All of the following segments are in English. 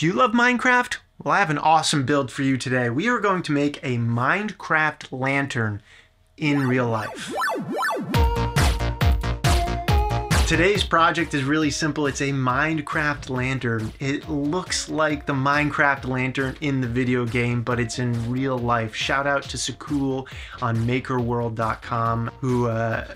Do you love Minecraft? Well, I have an awesome build for you today. We are going to make a Minecraft lantern in real life. Today's project is really simple. It's a Minecraft lantern. It looks like the Minecraft lantern in the video game, but it's in real life. Shout out to Sakul on makerworld.com who uh,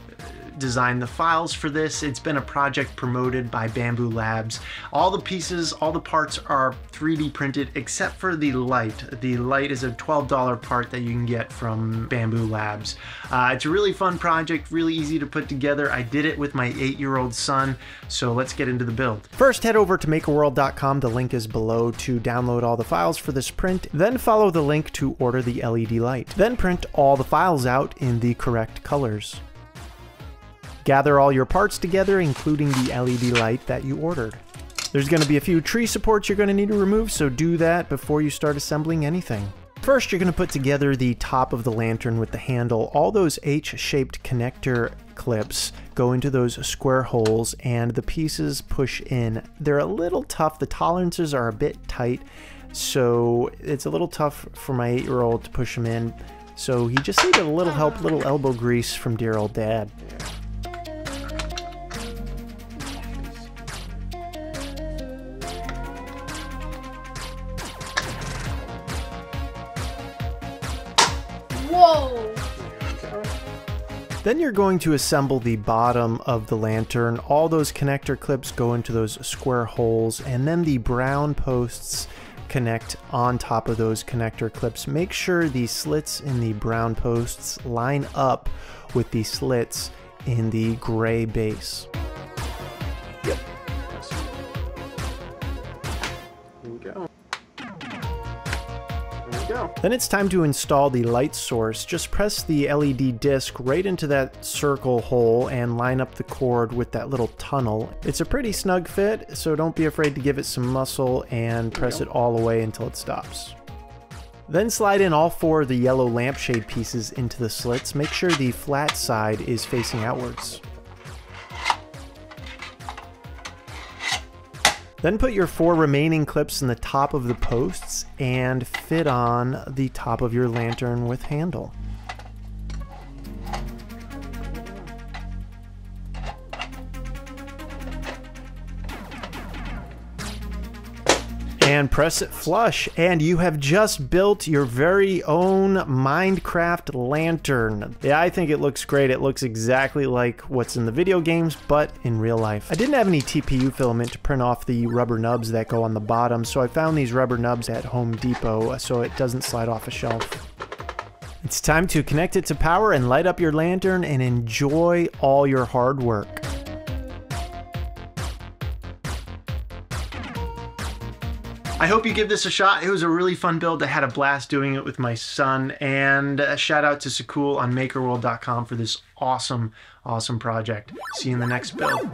designed the files for this. It's been a project promoted by Bambu Labs. All the pieces, all the parts are 3D printed except for the light. The light is a $12 part that you can get from Bambu Labs. Uh, it's a really fun project, really easy to put together. I did it with my eight-year-old son, so let's get into the build. First, head over to makerworld.com. The link is below to download all the files for this print. Then follow the link to order the LED light. Then print all the files out in the correct colors. Gather all your parts together, including the LED light that you ordered. There's going to be a few tree supports you're going to need to remove, so do that before you start assembling anything. First, you're going to put together the top of the lantern with the handle. All those H-shaped connector clips go into those square holes and the pieces push in. They're a little tough. The tolerances are a bit tight, so it's a little tough for my eight-year-old to push them in. So he just needed a little help, little elbow grease from dear old dad. Whoa! Then you're going to assemble the bottom of the lantern. All those connector clips go into those square holes and then the brown posts connect on top of those connector clips. Make sure the slits in the brown posts line up with the slits in the gray base. Yep. There we go. Go. Then it's time to install the light source. Just press the LED disc right into that circle hole and line up the cord with that little tunnel. It's a pretty snug fit, so don't be afraid to give it some muscle and press it all the way until it stops. Then slide in all four of the yellow lampshade pieces into the slits. Make sure the flat side is facing outwards. Then put your four remaining clips in the top of the posts and fit on the top of your lantern with handle. And press it flush and you have just built your very own Minecraft lantern. Yeah, I think it looks great. It looks exactly like what's in the video games, but in real life. I didn't have any TPU filament to print off the rubber nubs that go on the bottom, so I found these rubber nubs at Home Depot uh, so it doesn't slide off a shelf. It's time to connect it to power and light up your lantern and enjoy all your hard work. I hope you give this a shot. It was a really fun build. I had a blast doing it with my son. And a shout out to Sakul on makerworld.com for this awesome, awesome project. See you in the next build.